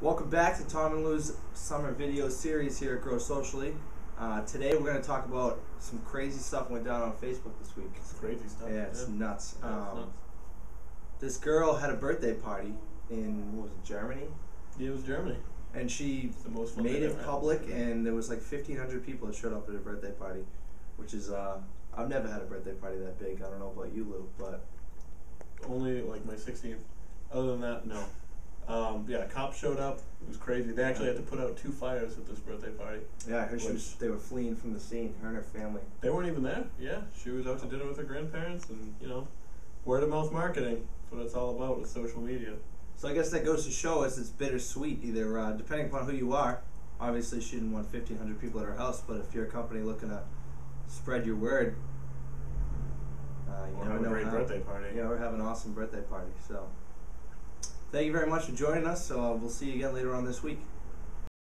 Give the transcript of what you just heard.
Welcome back to Tom and Lou's summer video series here at Grow Socially. Uh, today we're going to talk about some crazy stuff went down on Facebook this week. It's crazy stuff. Yeah, it's nuts. Yeah, it's Um, nuts. This girl had a birthday party in what was it, Germany, Yeah, it was Germany. and she the most made it ever had. public, and there was like 1,500 people that showed up at her birthday party, which is uh, I've never had a birthday party that big. I don't know about you, Lou, but Only like my 16th. Other than that, no. Cops showed up. It was crazy. They actually had to put out two fires at this birthday party. yeah, I heard she was, they were fleeing from the scene, her and her family. They weren't even there. Yeah, she was out to dinner with her grandparents, and you know, word of mouth marketing. That's what it's all about with social media. So I guess that goes to show us it's bittersweet. Either uh, depending upon who you are, obviously she didn't want fifteen hundred people at her house, but if you're a company looking to spread your word, uh, you Or never have a know great how- birthday party. Yeah, or have an awesome birthday party. So thank you very much for joining us. So uh, we'll see you again later on this week.